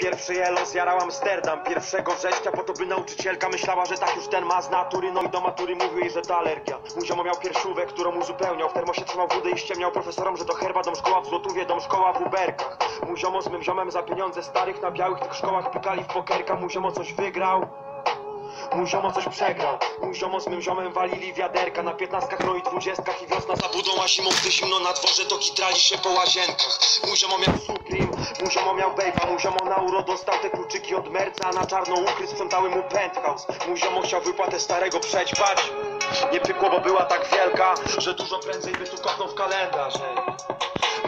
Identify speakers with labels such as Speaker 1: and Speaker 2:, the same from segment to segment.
Speaker 1: Pierwszy elo zjarał Amsterdam Pierwszego września po to by nauczycielka myślała, że tak już ten ma z natury. No i do matury mówił jej, że to alergia. Mój ziomo miał piersiówę, którą uzupełniał. W termosie trzymał wódę i ściemniał profesorom, że to herba Dom szkoła w Złotówie, dom szkoła w Uberkach. Mój ziomo z mym ziomem za pieniądze starych Na białych tych szkołach pykali w pokerka Mój ziomo coś wygrał. Mój ziomo coś przegrał. Mój ziomo z mym ziomem walili wiaderka Na piętnastkach, no i dwudziestkach I wiosna za budą, a zimą gdy zimno na dworze To kitrali się po łazienkach. Mój ziomo miał Supreme Mój ziomo miał Babe'a Mój ziomo na uro dostał te kluczyki od merca A na czarno ukry sprzątały mu penthouse. Mój ziomo chciał wypłatę starego przećpać Nie pykło, bo była tak wielka Że dużo prędzej by tu kopnął w kalendarz.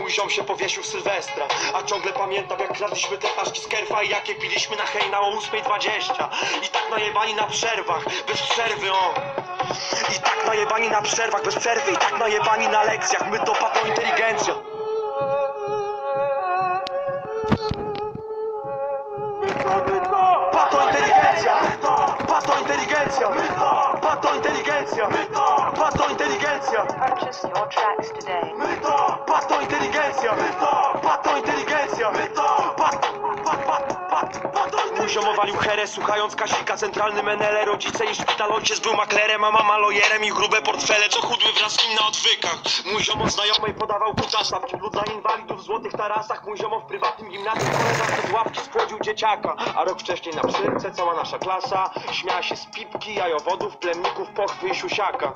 Speaker 1: Mój ziom się powiesił w Sylwestra A ciągle pamiętam jak kradliśmy te paszki z kerfa I jakie piliśmy na hejna o 8.20 I tak najebani na przerwach, bez przerwy o. I tak najebani na przerwach, bez przerwy I tak najebani na lekcjach, my to pato inteligencja inteligencja! Pato inteligencja! Pato inteligencja!
Speaker 2: Purchase your tracks today.
Speaker 1: Pato inteligencja! Pato Mój ziomo walił herę, słuchając Kasika Centralny menele, rodzice i szpital Ojciec był maklerem, a mama lojerem I grube portfele, co chudły wraz z nim na odwykach. Mój ziomo znajomej podawał kutasa W kiblu dla inwalidów w złotych tarasach. Mój ziomo w prywatnym gimnazjum koleżance z łapki spłodził dzieciaka A rok wcześniej na psyrce cała nasza klasa Śmiała się z pipki, jajowodów, plemników, pochwy i siusiaka.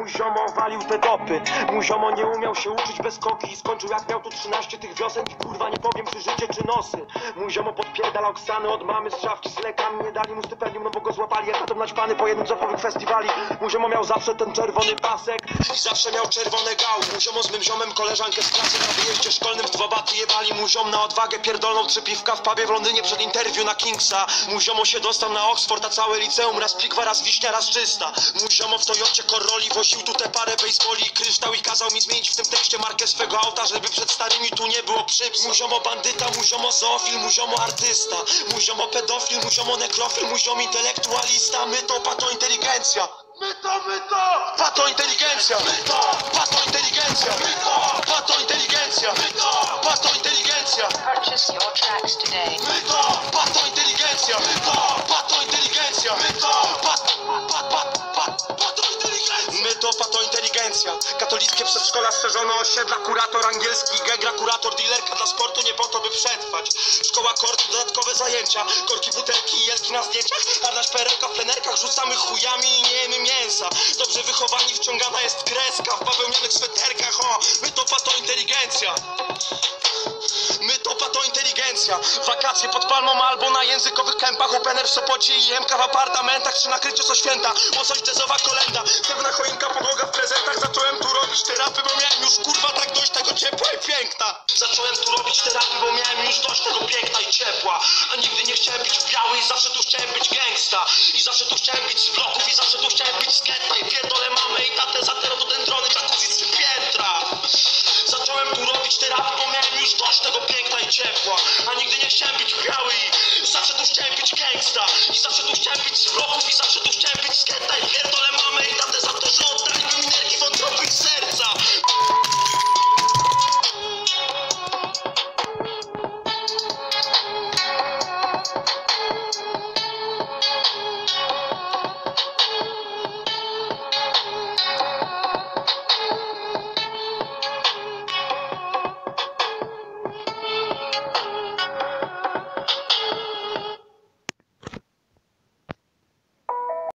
Speaker 1: Mój ziomo walił te dopy. Mój ziomo nie umiał się uczyć bez koki I skończył jak miał tu 13 tych wiosen I kurwa nie powiem czy życie czy nosy. Mój ziomo podpierdalał ksany od mamy z szafki z lekami. Nie dali mu stypendium no bo go złapali Jak potem naćpany po jednym z festiwali. Mój ziomo miał zawsze ten czerwony pasek I zawsze miał czerwone gały Mój ziomo z mym ziomem koleżankę z klasy Na wyjeździe szkolnym w dwa baty jebali. Mój ziom na odwagę pierdolną trzy piwka w pubie w Londynie przed interwiu na Kingsa. Mój ziomo się dostał na Oxford, a całe liceum Raz plikwa, raz wiśnia, raz czysta. Mój ziomo w Toyocie Corolli woził tu tę parę baseboli kryształ I kazał mi zmienić w tym tekście markę swego auta Żeby przed starymi tu nie było przyps Mój ziomo bandyta, mój ziomo zoofil, mój ziomo artysta Mój ziomo pedofil, mój ziomo nekrofil, mój ziomo intelektualista My to pato inteligencja My to, my to! Pato inteligencja! My to! Pato inteligencja! My to! Pato inteligencja! My to! Pato inteligencja!
Speaker 2: Purchase your tracks today.
Speaker 1: My to! Pato inteligencja! My to! Pato inteligencja! My to! Katolickie przedszkola strzeżone osiedla, kurator angielski, gegra, kurator, dealerka dla sportu nie po to by przetrwać. Szkoła kortu, dodatkowe zajęcia, korki, butelki i jelki na zdjęciach, nasz perełka w plenerkach rzucamy chujami i nie jemy mięsa. Dobrze wychowani wciągana jest kreska w bawełnianych sweterkach, o, my to inteligencja! My to pato inteligencja. Wakacje pod palmą albo na językowych kępach Opener w Sopocie i MK w apartamentach Czy nakrycie co święta, łosoś jazzowa kolenda. Pewna choinka, podłoga w prezentach Zacząłem tu robić terapy, bo miałem już kurwa tak dość tego ciepła i piękna. Zacząłem tu robić terapy, bo miałem już dość tego piękna i ciepła. A nigdy nie chciałem być biały i zawsze tu chciałem być gangsta I zawsze tu chciałem być ciepła A nigdy nie chciałem być biały i